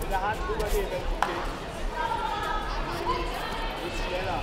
Mit der Hand übernehmen. Schneller.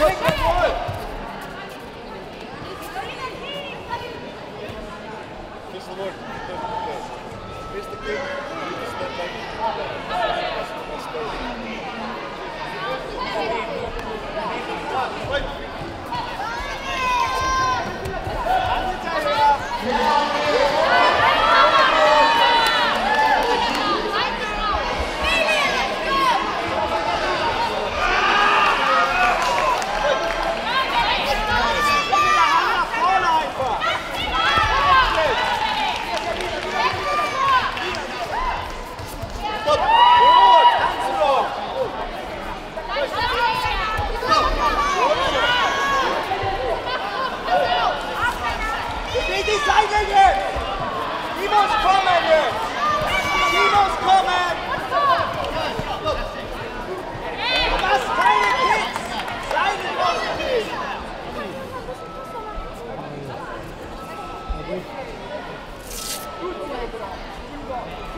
Kiss the Lord. Kiss the King. Thank you.